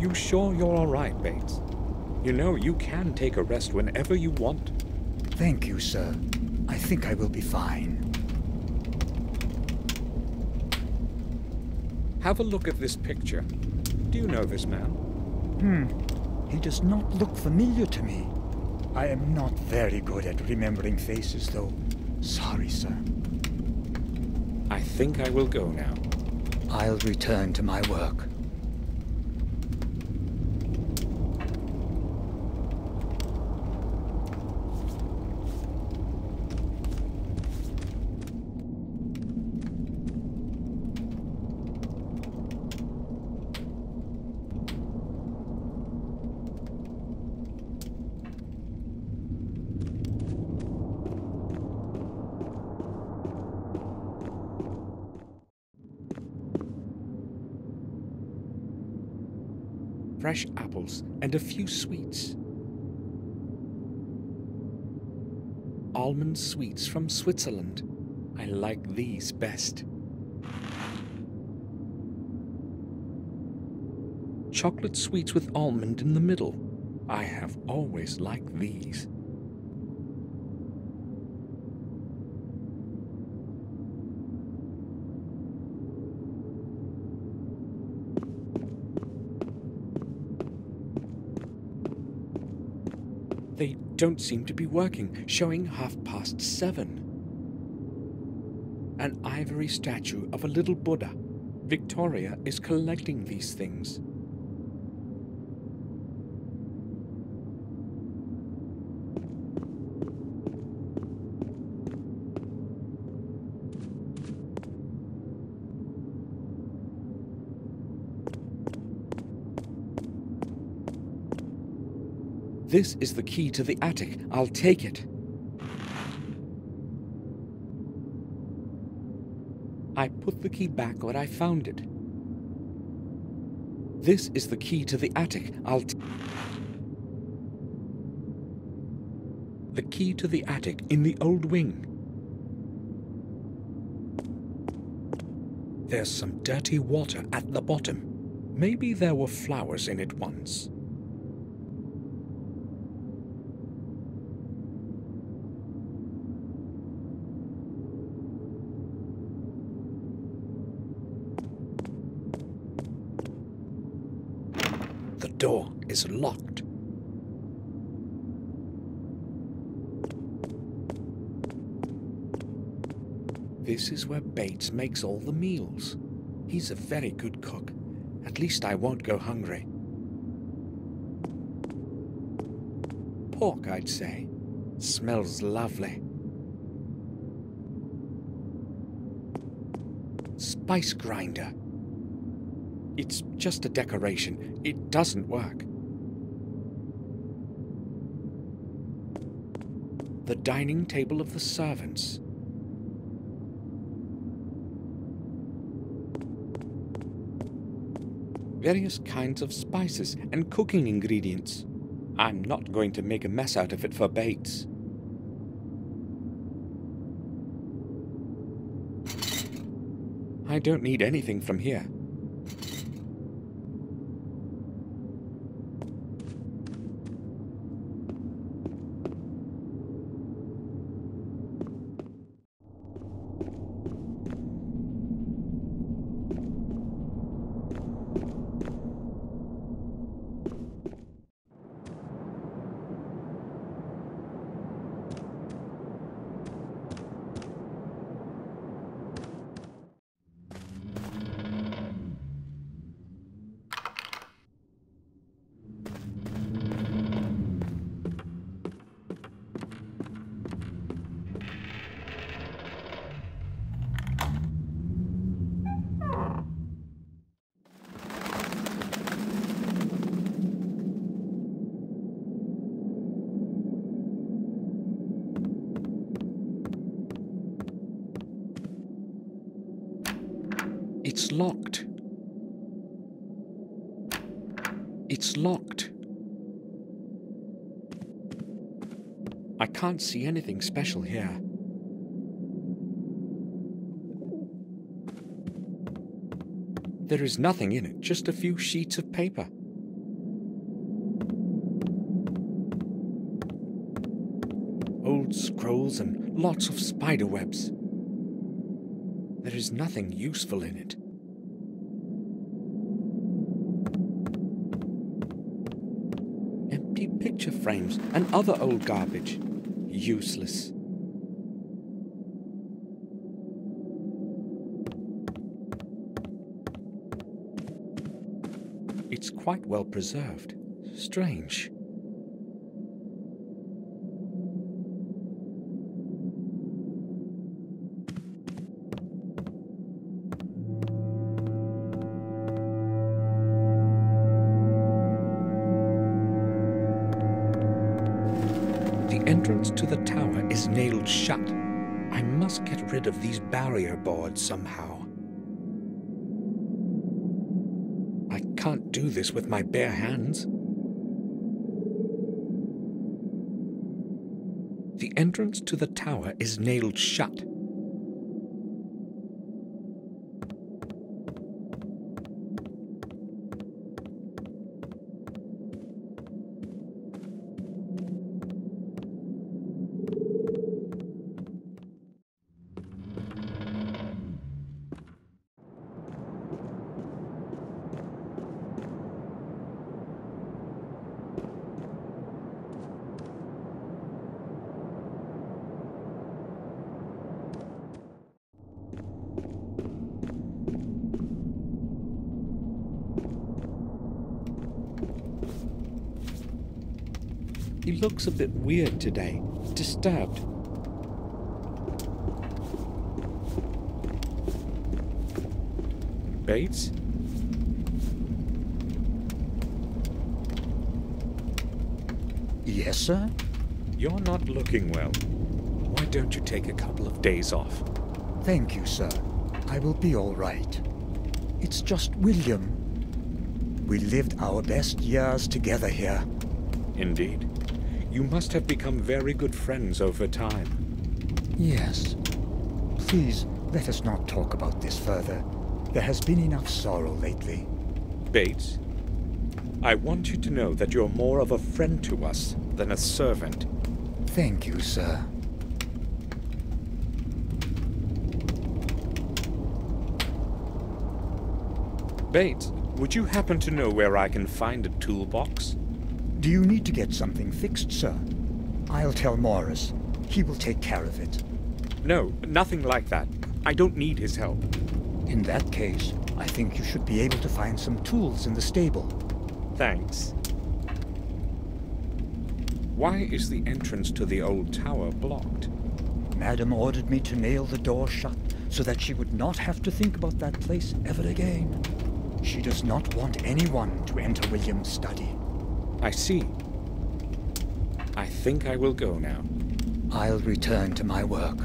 you sure you're all right, Bates? You know you can take a rest whenever you want. Thank you, sir. I think I will be fine. Have a look at this picture. Do you know this man? Hmm. He does not look familiar to me. I am not very good at remembering faces, though. Sorry, sir. I think I will go now. I'll return to my work. Fresh apples, and a few sweets. Almond sweets from Switzerland. I like these best. Chocolate sweets with almond in the middle. I have always liked these. They don't seem to be working, showing half past seven. An ivory statue of a little Buddha. Victoria is collecting these things. This is the key to the attic. I'll take it. I put the key back where I found it. This is the key to the attic. I'll. The key to the attic in the old wing. There's some dirty water at the bottom. Maybe there were flowers in it once. door is locked. This is where Bates makes all the meals. He's a very good cook. At least I won't go hungry. Pork, I'd say. Smells lovely. Spice grinder. It's just a decoration. It doesn't work. The dining table of the servants. Various kinds of spices and cooking ingredients. I'm not going to make a mess out of it for Bates. I don't need anything from here. locked. It's locked. I can't see anything special here. There is nothing in it, just a few sheets of paper. Old scrolls and lots of spider webs. There is nothing useful in it. Empty picture frames and other old garbage. Useless. It's quite well preserved. Strange. Entrance to the tower is nailed shut. I must get rid of these barrier boards somehow. I can't do this with my bare hands. The entrance to the tower is nailed shut. He looks a bit weird today, disturbed. Bates? Yes, sir? You're not looking well. Why don't you take a couple of days off? Thank you, sir. I will be all right. It's just William. We lived our best years together here. Indeed. You must have become very good friends over time. Yes. Please, let us not talk about this further. There has been enough sorrow lately. Bates, I want you to know that you're more of a friend to us than a servant. Thank you, sir. Bates, would you happen to know where I can find a toolbox? Do you need to get something fixed, sir? I'll tell Morris. He will take care of it. No, nothing like that. I don't need his help. In that case, I think you should be able to find some tools in the stable. Thanks. Why is the entrance to the old tower blocked? Madam ordered me to nail the door shut so that she would not have to think about that place ever again. She does not want anyone to enter William's study. I see. I think I will go now. I'll return to my work.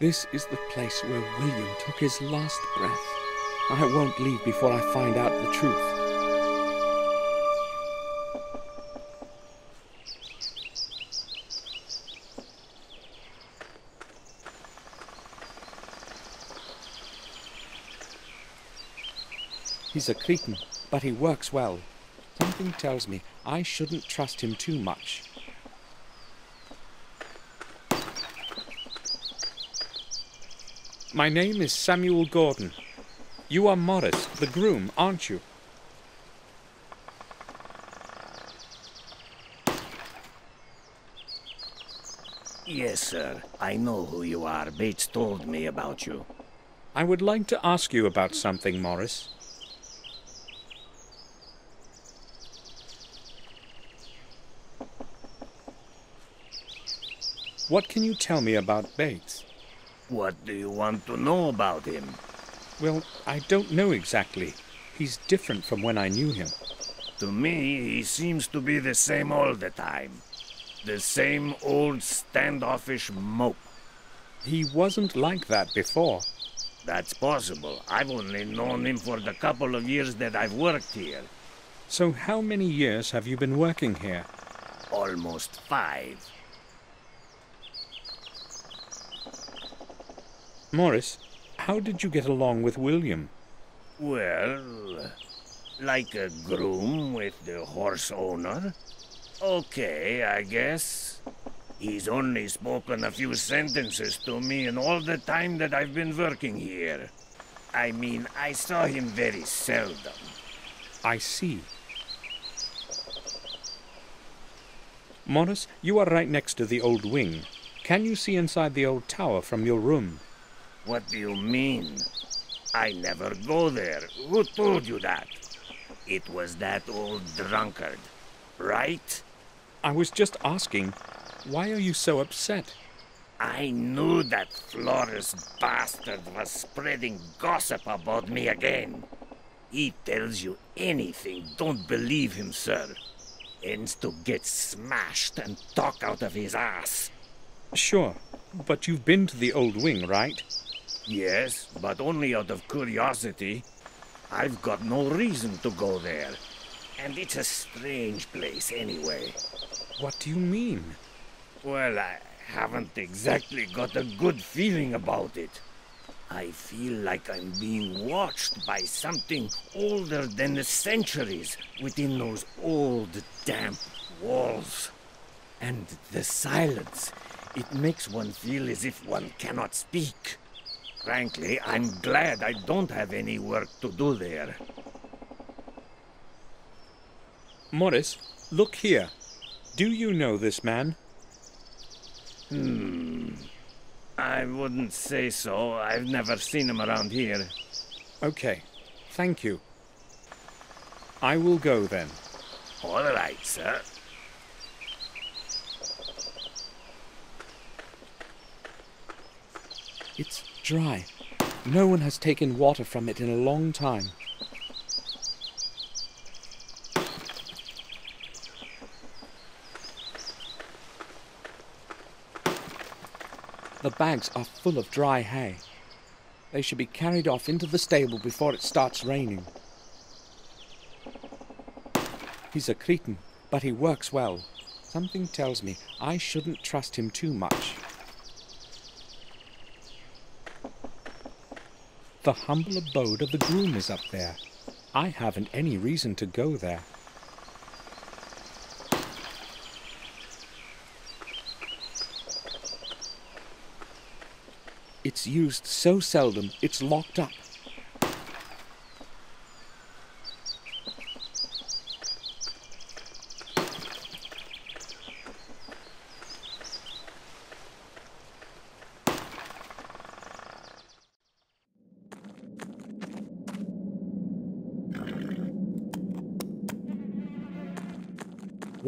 This is the place where William took his last breath. I won't leave before I find out the truth. He's a cretin, but he works well. Something tells me I shouldn't trust him too much. My name is Samuel Gordon. You are Morris, the groom, aren't you? Yes, sir. I know who you are. Bates told me about you. I would like to ask you about something, Morris. What can you tell me about Bates? What do you want to know about him? Well, I don't know exactly. He's different from when I knew him. To me, he seems to be the same all the time. The same old standoffish mope. He wasn't like that before. That's possible. I've only known him for the couple of years that I've worked here. So how many years have you been working here? Almost five. Morris, how did you get along with William? Well, like a groom with the horse owner. Okay, I guess. He's only spoken a few sentences to me in all the time that I've been working here. I mean, I saw him very seldom. I see. Morris, you are right next to the old wing. Can you see inside the old tower from your room? What do you mean? I never go there. Who told you that? It was that old drunkard, right? I was just asking, why are you so upset? I knew that Flores bastard was spreading gossip about me again. He tells you anything, don't believe him, sir. Ends to get smashed and talk out of his ass. Sure, but you've been to the old wing, right? Yes, but only out of curiosity. I've got no reason to go there. And it's a strange place anyway. What do you mean? Well, I haven't exactly got a good feeling about it. I feel like I'm being watched by something older than the centuries within those old, damp walls. And the silence, it makes one feel as if one cannot speak. Frankly, I'm glad I don't have any work to do there. Morris, look here. Do you know this man? Hmm. I wouldn't say so. I've never seen him around here. Okay, thank you. I will go then. All right, sir. It's dry. No one has taken water from it in a long time. The bags are full of dry hay. They should be carried off into the stable before it starts raining. He's a cretin, but he works well. Something tells me I shouldn't trust him too much. The humble abode of the groom is up there. I haven't any reason to go there. It's used so seldom, it's locked up.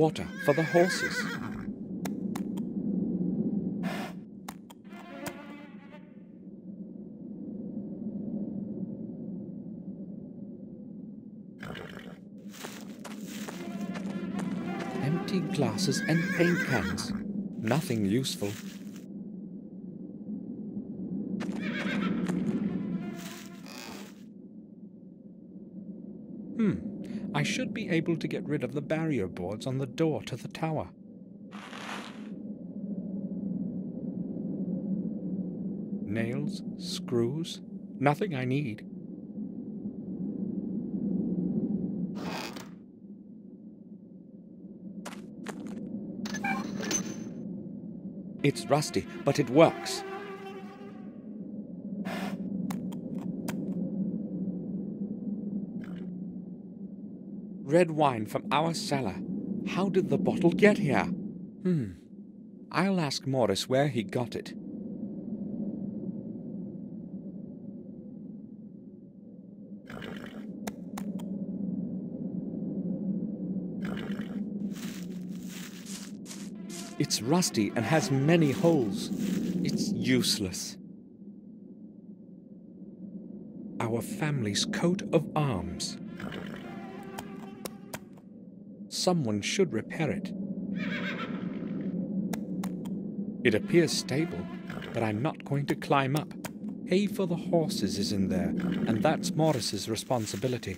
Water for the horses. Empty glasses and paint cans. Nothing useful. I should be able to get rid of the barrier boards on the door to the tower. Nails, screws, nothing I need. It's rusty, but it works. Red wine from our cellar. How did the bottle get here? Hmm. I'll ask Morris where he got it. It's rusty and has many holes. It's useless. our family's coat of arms. Someone should repair it. It appears stable, but I'm not going to climb up. Hay for the horses is in there, and that's Morris's responsibility.